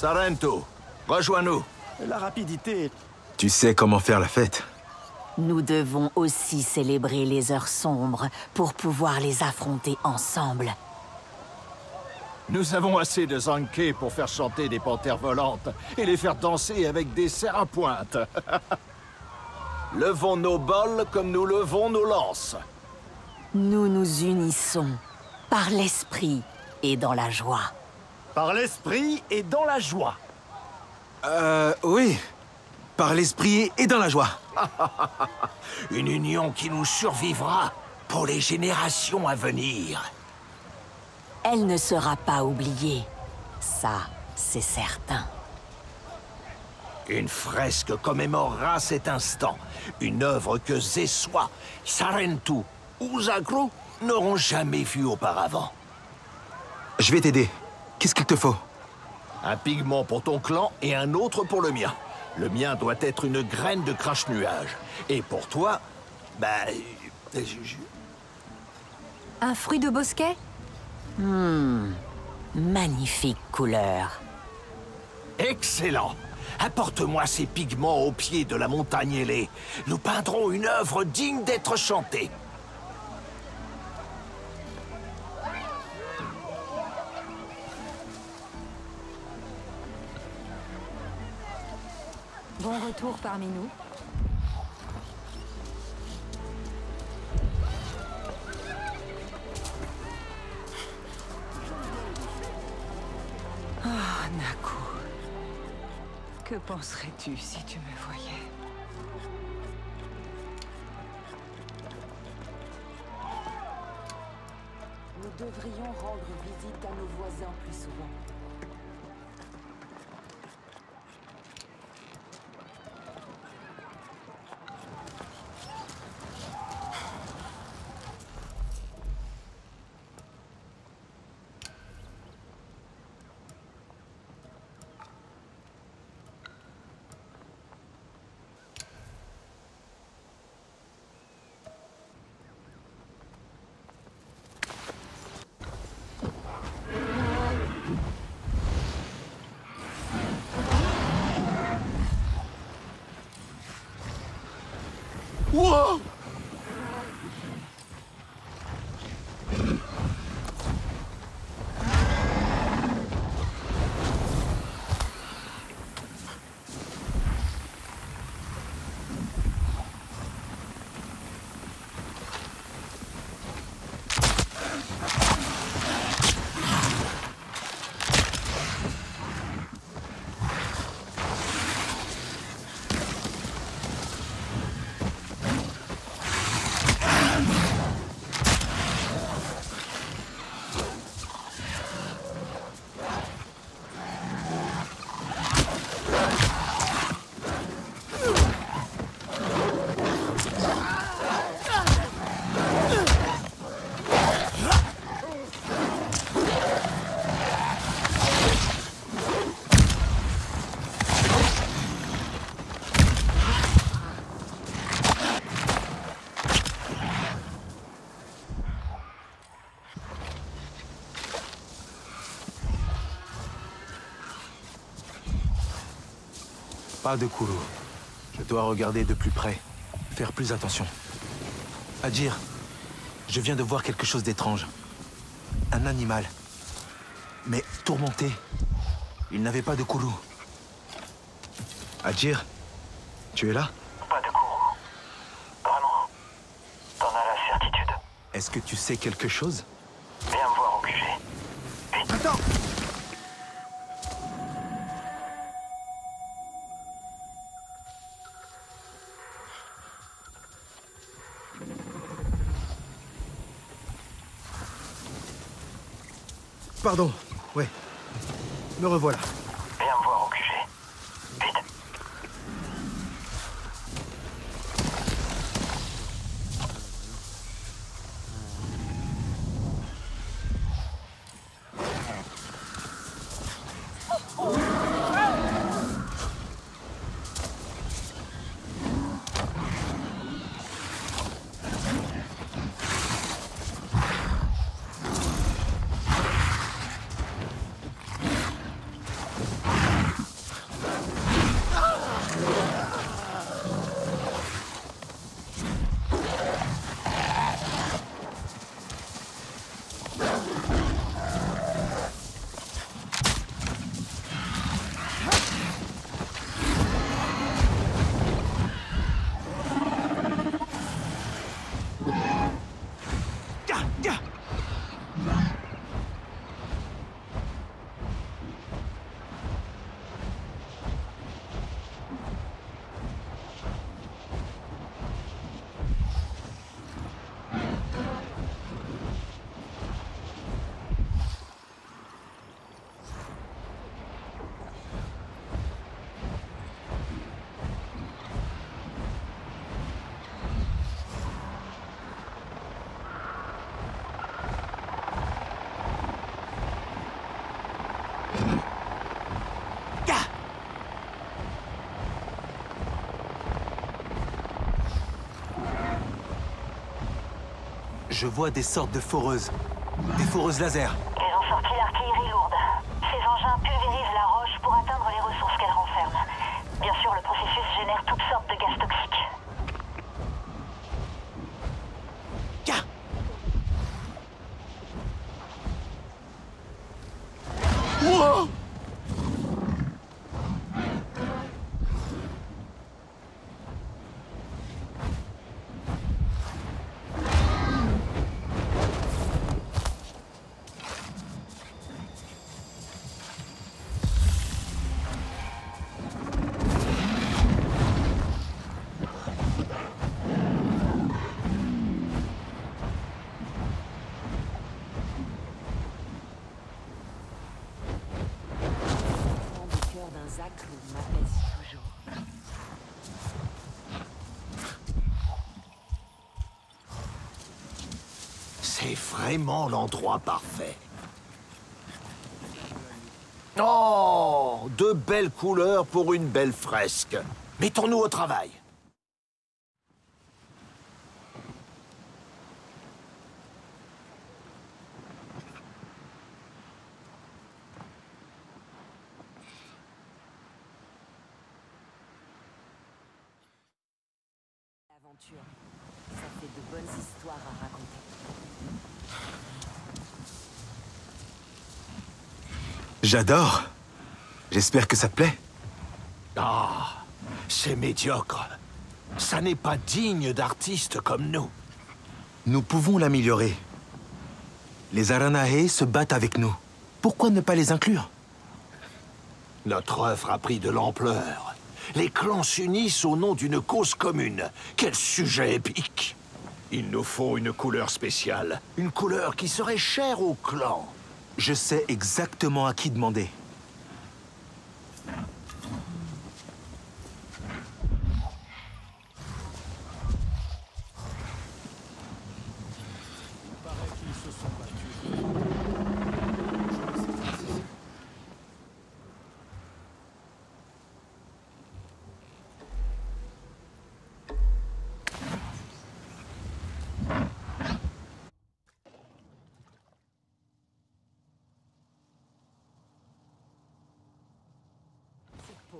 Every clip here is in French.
Sarento, rejoins-nous. La rapidité... Tu sais comment faire la fête Nous devons aussi célébrer les heures sombres pour pouvoir les affronter ensemble. Nous avons assez de Zanke pour faire chanter des panthères volantes et les faire danser avec des serres à pointe. Levons nos bols comme nous levons nos lances. Nous nous unissons par l'esprit et dans la joie. Par l'esprit et dans la joie. Euh, oui. Par l'esprit et dans la joie. Une union qui nous survivra pour les générations à venir. Elle ne sera pas oubliée. Ça, c'est certain. Une fresque commémorera cet instant. Une œuvre que Zeswa, Sarentu ou Zagro n'auront jamais vue auparavant. Je vais t'aider. Qu'est-ce qu'il te faut? Un pigment pour ton clan et un autre pour le mien. Le mien doit être une graine de crache-nuage. Et pour toi, bah... euh, je- Un fruit de bosquet? Hmm. Magnifique couleur. Excellent Apporte-moi ces pigments au pied de la montagne ailée. Nous peindrons une œuvre digne d'être chantée. Parmi nous. Ah, Naku. Que penserais-tu si tu me voyais? Nous devrions rendre visite à nos voisins plus souvent. Pas de Kuru. Je dois regarder de plus près. Faire plus attention. Adjir, je viens de voir quelque chose d'étrange. Un animal. Mais tourmenté. Il n'avait pas de Kuru. Adjir, tu es là? Pas de courroux. Vraiment T'en as la certitude Est-ce que tu sais quelque chose? Pardon, ouais. Me revoilà. Je vois des sortes de foreuses. Des foreuses laser. C'est vraiment l'endroit parfait. Oh De belles couleurs pour une belle fresque. Mettons-nous au travail. L'aventure, ça fait de bonnes histoires à raconter. J'adore. J'espère que ça te plaît. Ah, c'est médiocre. Ça n'est pas digne d'artistes comme nous. Nous pouvons l'améliorer. Les Aranahe se battent avec nous. Pourquoi ne pas les inclure? Notre œuvre a pris de l'ampleur. Les clans s'unissent au nom d'une cause commune. Quel sujet épique Il nous faut une couleur spéciale. Une couleur qui serait chère au clan. Je sais exactement à qui demander.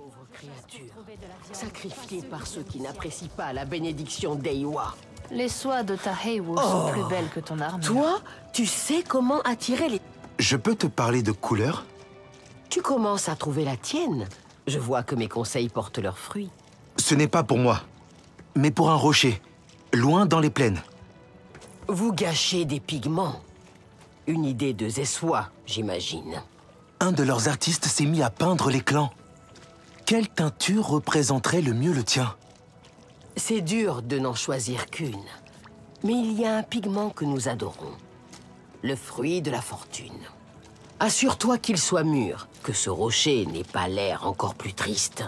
Pauvre créature, sacrifiée par ceux qui n'apprécient pas la bénédiction d'Eiwa. Les soies de ta Heiwo sont plus belles que ton armure. Toi, tu sais comment attirer les... Je peux te parler de couleur Tu commences à trouver la tienne. Je vois que mes conseils portent leurs fruits. Ce n'est pas pour moi, mais pour un rocher, loin dans les plaines. Vous gâchez des pigments. Une idée de Zeswa, j'imagine. Un de leurs artistes s'est mis à peindre les clans. Quelle teinture représenterait le mieux le tien C'est dur de n'en choisir qu'une. Mais il y a un pigment que nous adorons. Le fruit de la fortune. Assure-toi qu'il soit mûr, que ce rocher n'ait pas l'air encore plus triste.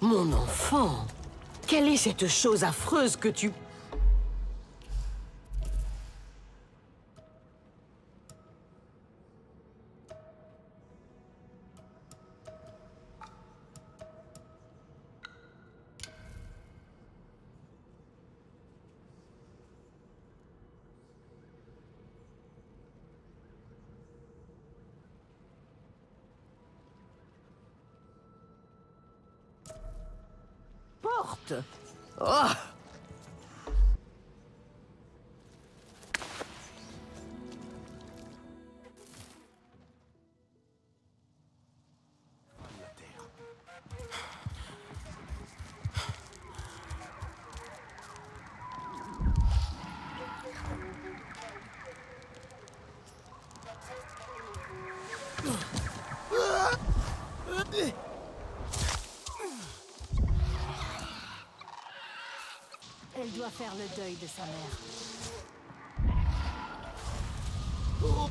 Mon enfant, quelle est cette chose affreuse que tu... Oh doit faire le deuil de sa mère. Oh.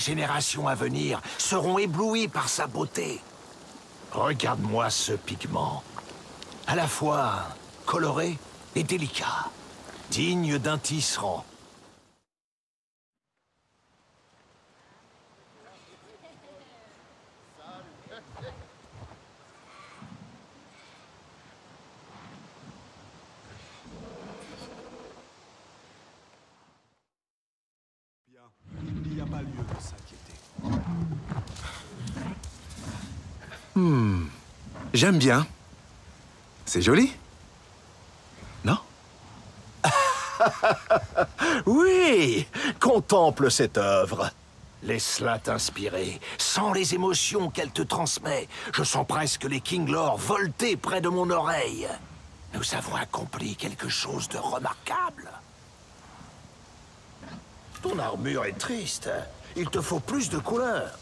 Générations à venir seront éblouies par sa beauté. Regarde-moi ce pigment. À la fois coloré et délicat. Digne d'un tisserand. Il n'y a pas lieu de s'inquiéter. Hmm. J'aime bien. C'est joli Non? Oui Contemple cette œuvre. Laisse-la t'inspirer. Sans les émotions qu'elle te transmet, je sens presque les Kinglor volter près de mon oreille. Nous avons accompli quelque chose de remarquable. Ton armure est triste. Il te faut plus de couleurs.